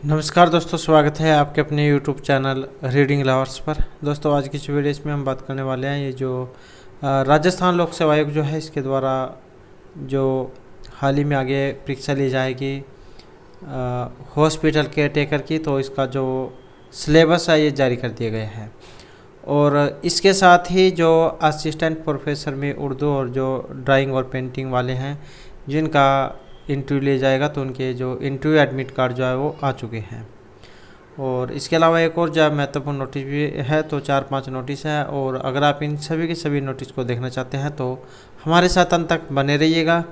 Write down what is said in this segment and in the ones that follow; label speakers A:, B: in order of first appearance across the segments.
A: नमस्कार दोस्तों, स्वागत है आपके अपने यूट्यूब चैनल रीडिंग लवर्स पर। दोस्तों, आज की इस वीडियो में हम बात करने वाले हैं ये जो राजस्थान लोक सेवा आयोग जो है, इसके द्वारा जो हाल ही में आगे परीक्षा ली जाएगी हॉस्पिटल केयर टेकर की तो इसका जो सिलेबस है, ये जारी कर दिया गया है। और इसके साथ ही जो असिस्टेंट प्रोफेसर में उर्दू और जो ड्राइंग और पेंटिंग वाले हैं, जिनका इंटरव्यू ले जाएगा तो उनके जो इंटरव्यू एडमिट कार्ड जो है वो आ चुके हैं। और इसके अलावा एक और जो महत्वपूर्ण नोटिस भी है तो चार पाँच नोटिस है। और अगर आप इन सभी के सभी नोटिस को देखना चाहते हैं तो हमारे साथ अंत तक बने रहिएगा।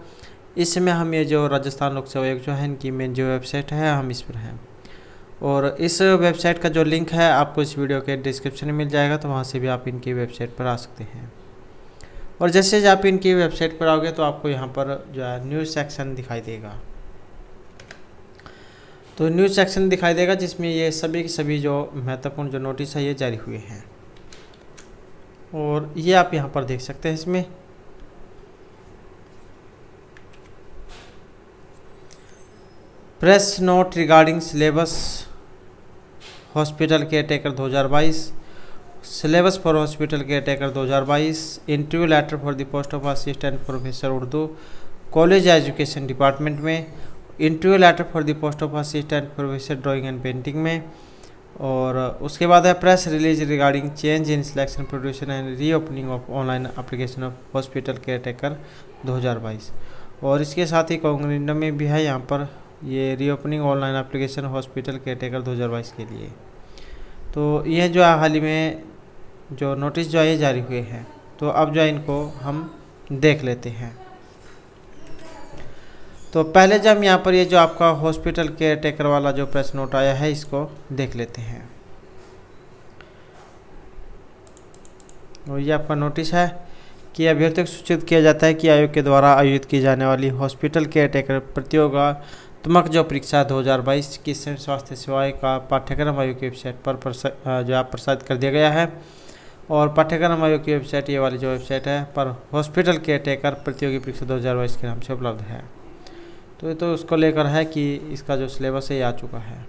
A: इस समय हम ये जो राजस्थान लोक सेवा आयोग जो है, इनकी मेन जो वेबसाइट है, हम इस पर हैं। और इस वेबसाइट का जो लिंक है, आपको इस वीडियो के डिस्क्रिप्शन में मिल जाएगा तो वहाँ से भी आप इनकी वेबसाइट पर आ सकते हैं। और जैसे जैसे आप इनकी वेबसाइट पर आओगे तो आपको यहाँ पर जो है न्यूज़ सेक्शन दिखाई देगा। तो न्यूज़ सेक्शन दिखाई देगा जिसमें ये सभी के सभी जो महत्वपूर्ण जो नोटिस है ये जारी हुए हैं। और ये आप यहाँ पर देख सकते हैं इसमें। Press note regarding syllabus hospital caretaker 2022 syllabus for hospital caretaker 2022 interview letter for the post of assistant professor Urdu, college education department में, interview letter for the post of assistant professor drawing and painting में, और उसके बाद है press release regarding change in selection, production and reopening of online application of hospital caretaker 2022 और इसके साथ ही कांग्रेंडम में भी है यहाँ पर ये reopening online application hospital caretaker दो के लिए। तो यह जो है हाल ही में जो नोटिस जो है ये जारी हुए हैं। तो अब जो है इनको हम देख लेते हैं। तो पहले जब यहाँ पर ये जो आपका हॉस्पिटल केयर टेकर वाला जो प्रेस नोट आया है, इसको देख लेते हैं। और ये आपका नोटिस है कि अभ्यर्थियों को सूचित किया जाता है कि आयोग के द्वारा आयोजित की जाने वाली हॉस्पिटल केयर टेकर प्रतियोगात्मक जो परीक्षा 2022 की स्वास्थ्य सेवाएँ का पाठ्यक्रम आयोग की वेबसाइट पर जो आप प्रसारित कर दिया गया है। और पाठ्यक्रम आयोग की वेबसाइट, ये वाली जो वेबसाइट है, पर हॉस्पिटल केयर टेकर प्रतियोगी परीक्षा दो के नाम से उपलब्ध है। तो ये तो उसको लेकर है कि इसका जो सिलेबस है, ये आ चुका है।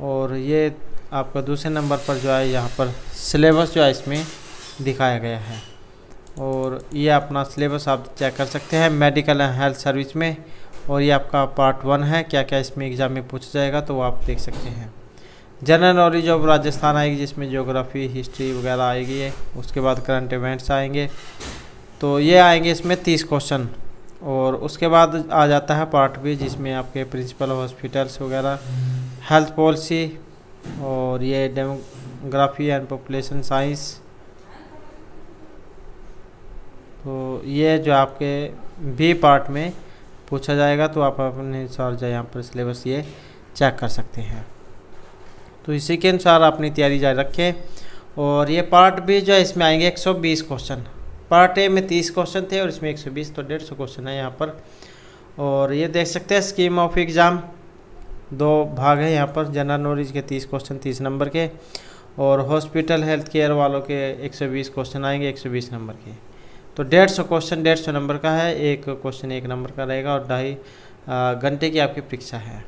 A: और ये आपका दूसरे नंबर पर जो है, यहाँ पर सिलेबस जो है, इसमें दिखाया गया है। और ये अपना सिलेबस आप चेक कर सकते हैं मेडिकल एंड हेल्थ सर्विस में। और ये आपका पार्ट वन है क्या क्या इसमें एग्ज़ाम में पूछा जाएगा तो वो आप देख सकते हैं। जनरल नॉलेज ऑफ़ राजस्थान आएगी, जिसमें ज्योग्राफी हिस्ट्री वगैरह आएगी, उसके बाद करंट इवेंट्स आएँगे। तो ये आएँगे इसमें तीस क्वेश्चन और उसके बाद आ जाता है पार्ट बी जिसमें आपके प्रिंसिपल हॉस्पिटल्स वगैरह हेल्थ पॉलिसी और ये डेमोग्राफी एंड पॉपुलेशन साइंस तो ये जो आपके बी पार्ट में पूछा जाएगा तो आप अपने अनुसार जो यहाँ पर सिलेबस ये चेक कर सकते हैं। तो इसी के अनुसार अपनी तैयारी जारी रखें और ये पार्ट बी जो है, इसमें आएँगे 120 क्वेश्चन पार्ट ए में 30 क्वेश्चन थे और इसमें 120 तो डेढ़ सौ क्वेश्चन है यहाँ पर। और ये देख सकते हैं स्कीम ऑफ़ एग्ज़ाम दो भाग हैं यहाँ पर जनरल नॉलेज के 30 क्वेश्चन 30 नंबर के। और हॉस्पिटल हेल्थ केयर वालों के 120 क्वेश्चन आएँगे 120 नंबर के। तो डेढ़ सौ क्वेश्चन डेढ़ सौ नंबर का है, एक क्वेश्चन एक नंबर का रहेगा और ढाई घंटे की आपकी परीक्षा है।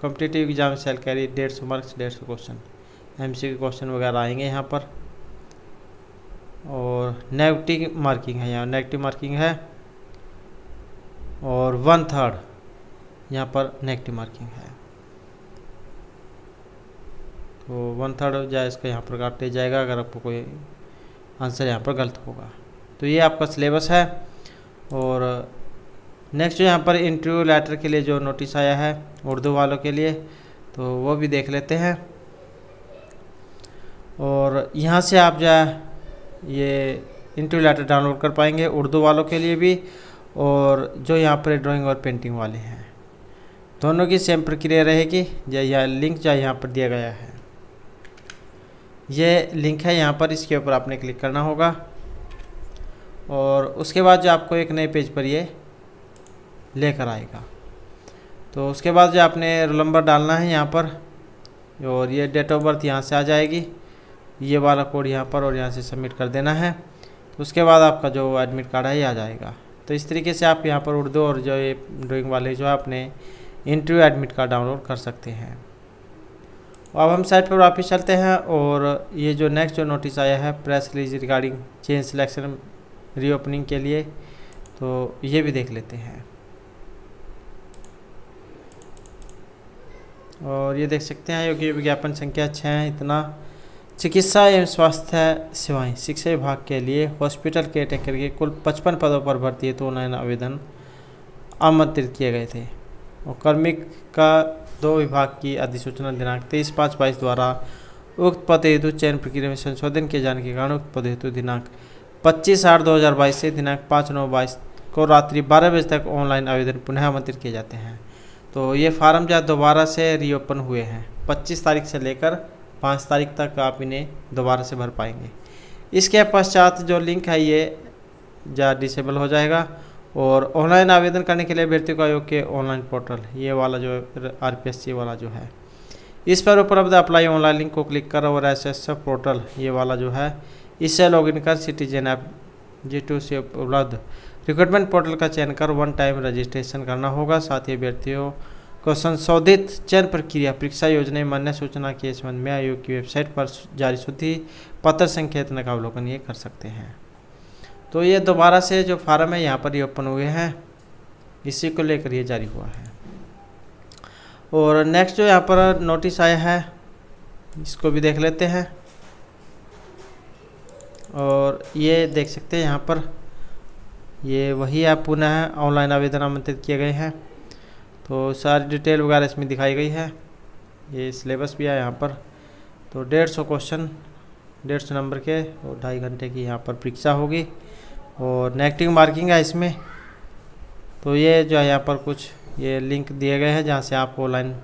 A: कॉम्पिटेटिव एग्ज़ाम सेल कैरी डेढ़ सौ मार्क्स डेढ़ सौ क्वेश्चन एम सी के क्वेश्चन वगैरह आएँगे यहाँ पर। और नेगेटिव मार्किंग है यहाँ। नेगेटिव मार्किंग है। और वन थर्ड यहाँ पर नेगेटिव मार्किंग है। तो वन थर्ड जाए इसका यहाँ पर काट जाएगा। अगर आपको कोई आंसर यहाँ पर गलत होगा। तो ये आपका सिलेबस है। और नेक्स्ट यहाँ पर इंटरव्यू लेटर के लिए जो नोटिस आया है, उर्दू वालों के लिए तो वो भी देख लेते हैं। और यहाँ से आप जो ये इंटरव्यू लेटर डाउनलोड कर पाएँगे उर्दू वालों के लिए भी, और जो यहाँ पर ड्राइंग और पेंटिंग वाले हैं। दोनों की सेम प्रक्रिया रहेगी जो यह लिंक जो यहाँ पर दिया गया है। ये लिंक है, यहाँ पर इसके ऊपर आपने क्लिक करना होगा। और उसके बाद जो आपको एक नए पेज पर ये लेकर आएगा। तो उसके बाद जो आपने रोल नंबर डालना है यहाँ पर, और ये डेट ऑफ़ बर्थ यहाँ से आ जाएगी। ये वाला कोड यहाँ पर और यहाँ से सबमिट कर देना है। तो उसके बाद आपका जो एडमिट कार्ड है ये आ जाएगा। तो इस तरीके से आप यहाँ पर उर्दू और जो ये ड्राइंग वाले जो है अपने इंटरव्यू एडमिट कार्ड डाउनलोड कर सकते हैं। अब हम साइट पर वापस चलते हैं और ये जो नेक्स्ट जो नोटिस आया है press release regarding change selection reopening के लिए तो ये भी देख लेते हैं। और ये देख सकते हैं योग्य विज्ञापन संख्या छः इतना। चिकित्सा एवं स्वास्थ्य सेवाएँ, शिक्षा विभाग के लिए हॉस्पिटल के टेकर के कुल पचपन पदों पर भर्ती हेतु ऑनलाइन आवेदन आमंत्रित किए गए थे। और कार्मिक का दो विभाग की अधिसूचना दिनांक तेईस पाँच बाईस द्वारा उक्त पद हेतु चयन प्रक्रिया में संशोधन किए जाने के कारण उक्त पद हेतु दिनांक पच्चीस आठ दो हज़ार बाईस से दिनांक पाँच नौ बाईस को रात्रि बारह बजे तक ऑनलाइन आवेदन पुनः आमंत्रित किए जाते हैं। तो ये फार्म जो दोबारा से रीओपन हुए हैं। पच्चीस तारीख से लेकर पाँच तारीख तक आप इन्हें दोबारा से भर पाएँगे। इसके पश्चात जो लिंक है ये जा डिसेबल हो जाएगा और ऑनलाइन आवेदन करने के लिए अभ्यर्थियों आयोग के ऑनलाइन पोर्टल ये वाला जो आर पी एस सी वाला जो है। इस पर उपलब्ध अप्लाई ऑनलाइन लिंक को क्लिक कर और एस एस पोर्टल ये वाला जो है, इससे लॉगिन कर सिटीजन ऐप जी टू से उपलब्ध। रिक्रूटमेंट पोर्टल का चयन कर वन टाइम रजिस्ट्रेशन करना होगा। साथ ही अभ्यर्थियों को संशोधित चयन प्रक्रिया, परीक्षा योजना, मान्य सूचना के संबंध में आयोग की वेबसाइट पर जारी सूची, पत्र संख्या का अवलोकन ये कर सकते हैं। तो ये दोबारा से जो फार्म है, यहाँ पर ही ओपन हुए हैं। इसी को लेकर ये जारी हुआ है। और नेक्स्ट जो यहाँ पर नोटिस आया है, इसको भी देख लेते हैं। और ये देख सकते हैं यहाँ पर ये वही ऐप पुनः ऑनलाइन आवेदन आमंत्रित किए गए हैं। तो सारी डिटेल वगैरह इसमें दिखाई गई है। ये सिलेबस भी है यहाँ पर। तो डेढ़ सौ क्वेश्चन, डेढ़ सौ नंबर के और ढाई घंटे की यहाँ पर परीक्षा होगी और नेगेटिव मार्किंग है इसमें। तो ये जो है यहाँ पर कुछ ये लिंक दिए गए हैं जहाँ से आप ऑनलाइन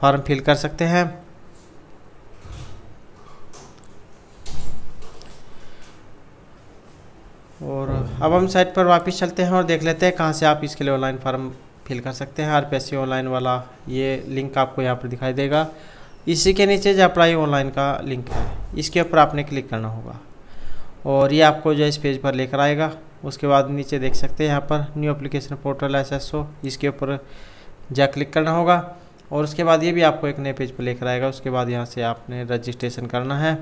A: फॉर्म फिल कर सकते हैं। और अब हम साइट पर वापस चलते हैं और देख लेते हैं कहाँ से आप इसके लिए ऑनलाइन फॉर्म फिल कर सकते हैं। आर पी ऑनलाइन वाला ये लिंक आपको यहाँ पर दिखाई देगा। इसी के नीचे जो अप्लाई ऑनलाइन का लिंक है। इसके ऊपर आपने क्लिक करना होगा और ये आपको जो इस पेज पर लेकर आएगा। उसके बाद नीचे देख सकते हैं यहाँ पर new application portal S S O इसके ऊपर जा क्लिक करना होगा और उसके बाद ये भी आपको एक नए पेज पर लेकर आएगा। उसके बाद यहाँ से आपने रजिस्ट्रेशन करना है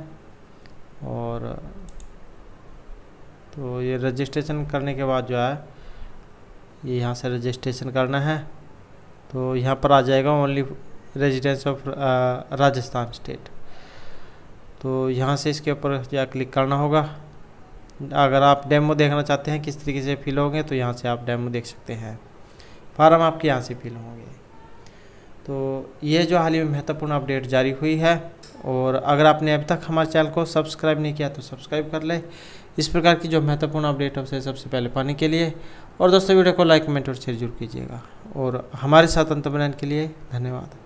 A: और तो ये रजिस्ट्रेशन करने के बाद जो है, ये यहाँ से रजिस्ट्रेशन करना है। तो यहाँ पर आ जाएगा only residence of Rajasthan state तो यहाँ से इसके ऊपर जा क्लिक करना होगा। अगर आप डेमो देखना चाहते हैं, किस तरीके से फिल होंगे तो यहाँ से आप डेमो देख सकते हैं। फार्म आपके यहाँ से फिल होंगे। तो ये जो हाल ही में महत्वपूर्ण अपडेट जारी हुई है और अगर आपने अभी तक हमारे चैनल को सब्सक्राइब नहीं किया तो सब्सक्राइब कर ले। इस प्रकार की जो महत्वपूर्ण अपडेट है सबसे पहले पाने के लिए और दोस्तों वीडियो को लाइक, कमेंट और शेयर ज़रूर कीजिएगा। और हमारे साथ अंत बनाने के लिए धन्यवाद।